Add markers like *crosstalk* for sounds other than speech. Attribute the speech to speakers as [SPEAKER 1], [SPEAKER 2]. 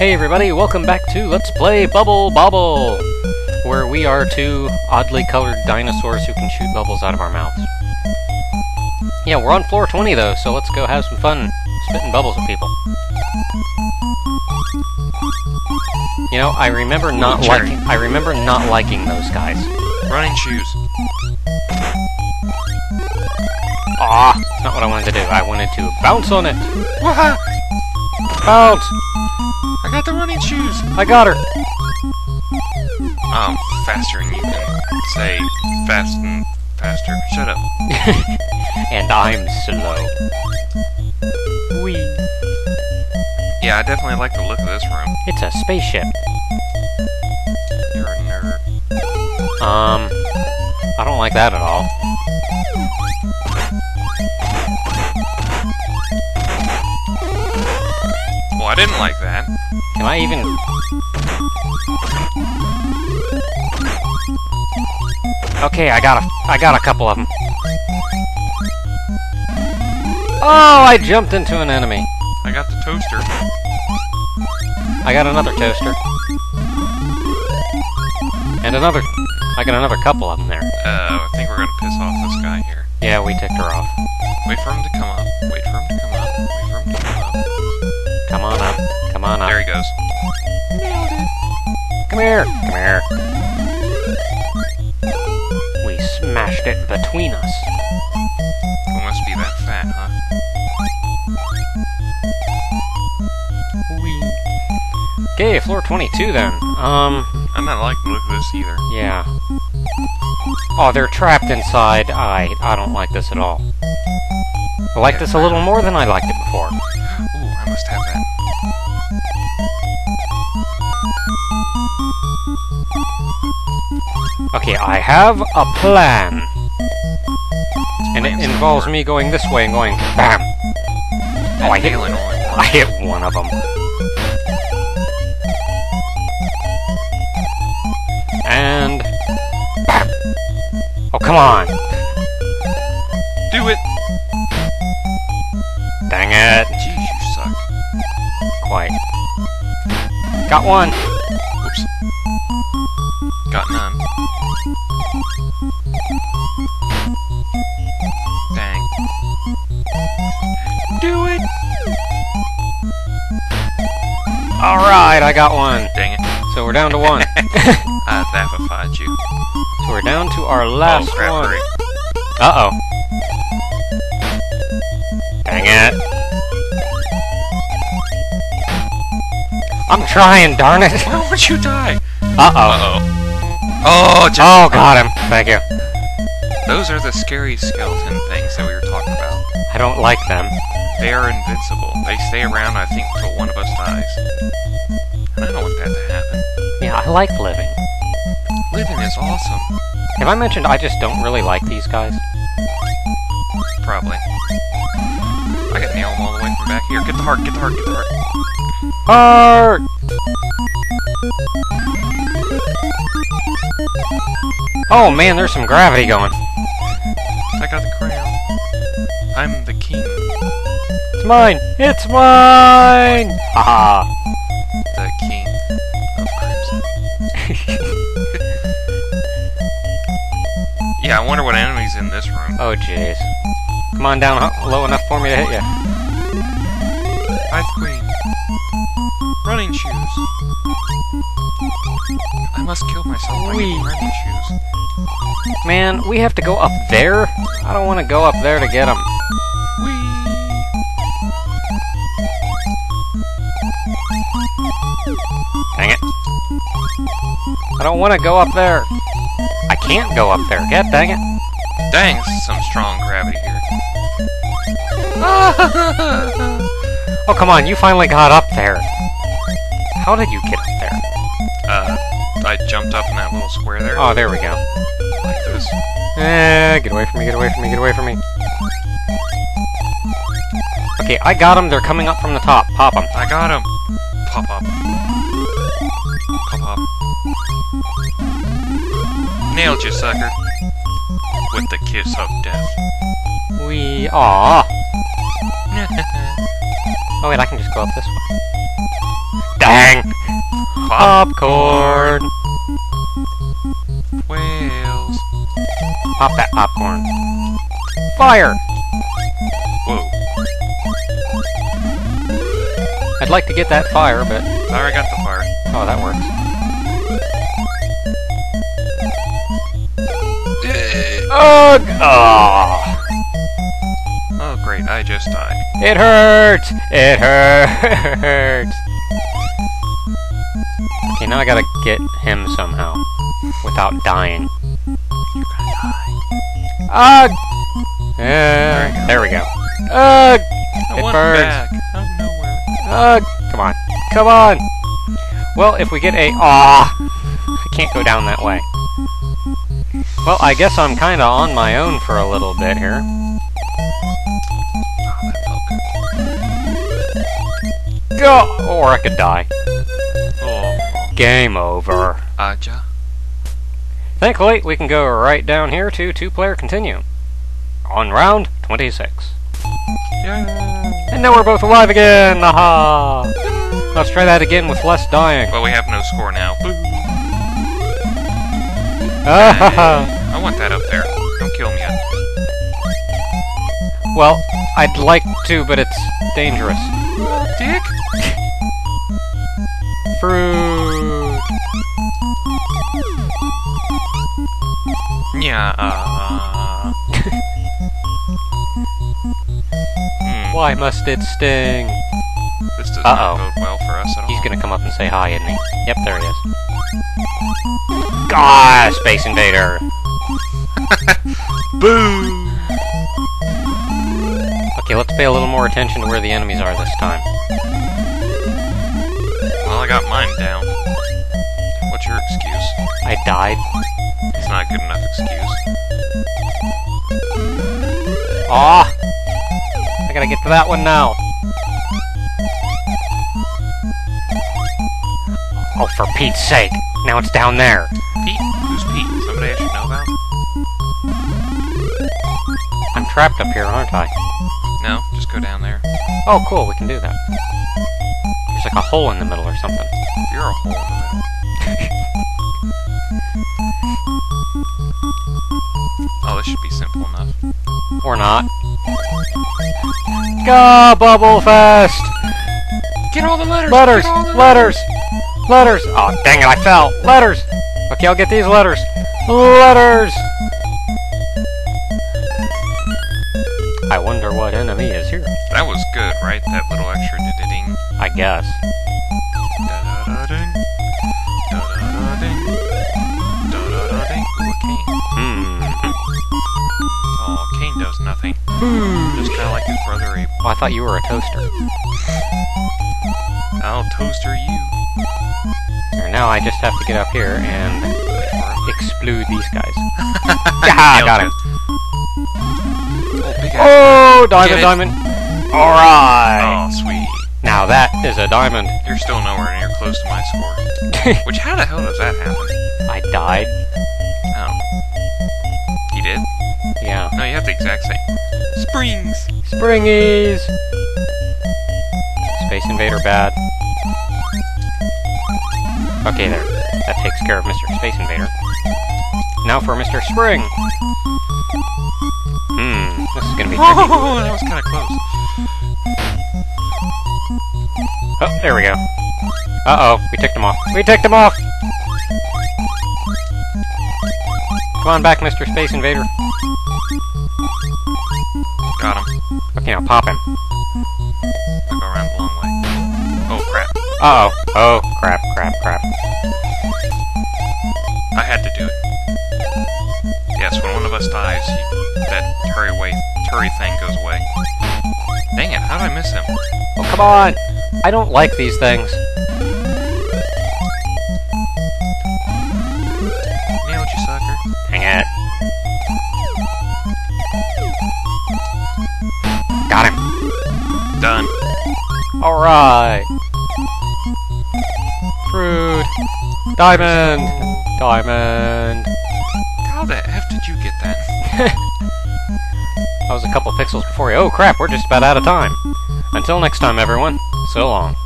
[SPEAKER 1] Hey everybody, welcome back to Let's Play Bubble Bobble, where we are two oddly colored dinosaurs who can shoot bubbles out of our mouths. Yeah, we're on floor 20 though, so let's go have some fun spitting bubbles at people. You know, I remember not liking I remember not liking those guys.
[SPEAKER 2] Running shoes.
[SPEAKER 1] Ah, not what I wanted to do. I wanted to bounce on it. *laughs* Bounce!
[SPEAKER 2] I got the running shoes.
[SPEAKER 1] I got her.
[SPEAKER 2] Um, faster than you can say fast and faster. Shut up. *laughs*
[SPEAKER 1] and I'm slow. Wee.
[SPEAKER 2] Yeah, I definitely like the look of this room.
[SPEAKER 1] It's a spaceship.
[SPEAKER 2] You're a nerd.
[SPEAKER 1] Um, I don't like that at all.
[SPEAKER 2] I didn't like that.
[SPEAKER 1] Can I even... Okay, I got a, I got a couple of them. Oh, I jumped into an enemy.
[SPEAKER 2] I got the toaster.
[SPEAKER 1] I got another toaster. And another... I got another couple of them there.
[SPEAKER 2] Uh, I think we're gonna piss off this guy here.
[SPEAKER 1] Yeah, we ticked her off.
[SPEAKER 2] Wait for him to come up. Wait for him to come up. Wait for him to come up.
[SPEAKER 1] Come on up. Come on up.
[SPEAKER 2] There he goes.
[SPEAKER 1] Come here. Come here. We smashed it between us.
[SPEAKER 2] We must be that fat, huh?
[SPEAKER 1] Okay, floor 22 then. Um,
[SPEAKER 2] I'm not liking the this either.
[SPEAKER 1] yeah. Oh, they're trapped inside. I I don't like this at all. I like this a little more than I liked it before.
[SPEAKER 2] Ooh, I must have that.
[SPEAKER 1] Okay, I have a plan. And it involves me going this way and going BAM! Oh, I hit,
[SPEAKER 2] Nailing only one.
[SPEAKER 1] I hit one of them. And... BAM! Oh, come on!
[SPEAKER 2] Do it!
[SPEAKER 1] Dang it!
[SPEAKER 2] Jeez, you suck.
[SPEAKER 1] Quite. Got one!
[SPEAKER 2] Oops.
[SPEAKER 1] Alright, I got one! *laughs*
[SPEAKER 2] Dang it.
[SPEAKER 1] So we're down to one. *laughs*
[SPEAKER 2] I vappified you.
[SPEAKER 1] so we're down to our oh, last
[SPEAKER 2] oh, crap,
[SPEAKER 1] one. Uh-oh. Dang it. I'm trying, darn it.
[SPEAKER 2] Why would you die?
[SPEAKER 1] Uh-oh.
[SPEAKER 2] Uh-oh. Oh, just,
[SPEAKER 1] Oh, got him. Thank you.
[SPEAKER 2] Those are the scary skeleton things that we were talking about.
[SPEAKER 1] I don't like them.
[SPEAKER 2] They are invincible. They stay around, I think, till one of us dies. And I don't want that to happen.
[SPEAKER 1] Yeah, I like living.
[SPEAKER 2] Living is awesome.
[SPEAKER 1] Have I mentioned I just don't really like these guys?
[SPEAKER 2] Probably. I can nail them all the way from back here. Get the heart, get the heart, get the heart.
[SPEAKER 1] Heart! Oh man, there's some gravity going.
[SPEAKER 2] I got the crown. I'm the king.
[SPEAKER 1] It's mine! It's mine! Haha.
[SPEAKER 2] The king of crimson. *laughs* yeah, I wonder what enemy's in this room.
[SPEAKER 1] Oh jeez. Come on down low enough for me to hit you.
[SPEAKER 2] Ice queen. Running shoes. I must kill myself running shoes.
[SPEAKER 1] Man, we have to go up there? I don't want to go up there to get them. Dang it. I don't want to go up there. I can't go up there. God dang it.
[SPEAKER 2] Dang, some strong gravity here. *laughs*
[SPEAKER 1] Oh, come on. You finally got up there. How did you get
[SPEAKER 2] I jumped up in that little square there.
[SPEAKER 1] Oh, there we go.
[SPEAKER 2] Like this.
[SPEAKER 1] Eh, get away from me, get away from me, get away from me. Okay, I got them. They're coming up from the top. Pop them.
[SPEAKER 2] I got them. Pop up. Pop up. Nailed you, sucker. With the kiss of death.
[SPEAKER 1] We... Aw. *laughs* Oh, wait, I can just go up this one. Dang! Popcorn! Pop that popcorn. Fire!
[SPEAKER 2] Whoa.
[SPEAKER 1] I'd like to get that fire, but...
[SPEAKER 2] I already got the fire.
[SPEAKER 1] Oh, that works. Ugh! Oh,
[SPEAKER 2] Oh, great. I just died.
[SPEAKER 1] it hurts! It hurts! Okay, now I gotta get him somehow. Without dying. Ugh! Yeah, there we go. Ugh!
[SPEAKER 2] I
[SPEAKER 1] It burns.
[SPEAKER 2] back. Out of nowhere.
[SPEAKER 1] Ugh! Come on. Come on! Well, if we get a... Aw! I can't go down that way. Well, I guess I'm kinda on my own for a little bit here.
[SPEAKER 2] That felt good.
[SPEAKER 1] Go! Or I could die.
[SPEAKER 2] Oh.
[SPEAKER 1] Game over.
[SPEAKER 2] Aja.
[SPEAKER 1] Thankfully, we can go right down here to two-player continue. On round 26.
[SPEAKER 2] Yeah.
[SPEAKER 1] And now we're both alive again! Aha! Let's try that again with less dying.
[SPEAKER 2] Well, we have no score now. Boo.
[SPEAKER 1] Ah, *laughs*
[SPEAKER 2] I want that up there. Don't kill me yet.
[SPEAKER 1] well, I'd like to, but it's dangerous.
[SPEAKER 2] Dick?
[SPEAKER 1] Fruit.
[SPEAKER 2] Yeah. *laughs* Uh... hmm.
[SPEAKER 1] Why must it sting?
[SPEAKER 2] This does
[SPEAKER 1] Uh-oh.
[SPEAKER 2] not bode well for us at all.
[SPEAKER 1] He's gonna come up and say hi, isn't he? Yep, there he is. Ah, Space Invader! *laughs*
[SPEAKER 2] Boo!
[SPEAKER 1] Okay, let's pay a little more attention to where the enemies are this time.
[SPEAKER 2] Well, I got mine down. What's your excuse?
[SPEAKER 1] I died.
[SPEAKER 2] It's not a good enough excuse.
[SPEAKER 1] Ah! I gotta get to that one now. Oh, for Pete's sake! Now it's down there.
[SPEAKER 2] Pete? Who's Pete? Somebody I should know about?
[SPEAKER 1] I'm trapped up here, aren't I?
[SPEAKER 2] No, just go down there.
[SPEAKER 1] Oh, cool, we can do that. There's like a hole in the middle or something.
[SPEAKER 2] You're a hole in the middle. *laughs* this should be simple enough.
[SPEAKER 1] Or not. Go, Bubble Fest!
[SPEAKER 2] Get all the letters!
[SPEAKER 1] Letters!
[SPEAKER 2] The
[SPEAKER 1] Letters! Letters! Oh, dang it, I fell! Letters! Okay, I'll get these letters. Letters! I wonder what enemy is here.
[SPEAKER 2] That was good, right? That little extra ding
[SPEAKER 1] I guess.
[SPEAKER 2] Nothing. Just kinda like his brother.
[SPEAKER 1] Oh, I thought you were a toaster.
[SPEAKER 2] I'll toaster you.
[SPEAKER 1] Now I just have to get up here and explode these guys. *laughs* I got him.
[SPEAKER 2] Oh.
[SPEAKER 1] Oh, diamond, diamond. Alright.
[SPEAKER 2] Oh, sweet.
[SPEAKER 1] Now that is a diamond.
[SPEAKER 2] You're still nowhere near close to my score. *laughs* Which, how the hell does that happen?
[SPEAKER 1] I died.
[SPEAKER 2] Oh. You did?
[SPEAKER 1] Yeah.
[SPEAKER 2] No, you have the exact same. Springs!
[SPEAKER 1] Springies! Space Invader bad. Okay, there. That takes care of Mr. Space Invader. Now for Mr. Spring! Hmm, this is gonna be tricky.
[SPEAKER 2] Oh, *laughs* that was kind of close.
[SPEAKER 1] Oh, there we go. Uh-oh, we ticked him off. We ticked him off! Come on back, Mr. Space Invader.
[SPEAKER 2] Got him.
[SPEAKER 1] Okay, now pop him.
[SPEAKER 2] I go around the long way. Oh, crap.
[SPEAKER 1] Uh-oh. Oh, crap, crap, crap.
[SPEAKER 2] I had to do it. Yes, when one of us dies, that hurry away, hurry thing goes away. Dang it, how did I miss him?
[SPEAKER 1] Oh, come on! I don't like these things.
[SPEAKER 2] Done.
[SPEAKER 1] Alright. Fruit. Diamond. Diamond.
[SPEAKER 2] How the F did you get that? *laughs*
[SPEAKER 1] That was a couple pixels before you. Oh crap, we're just about out of time. Until next time, everyone. So long.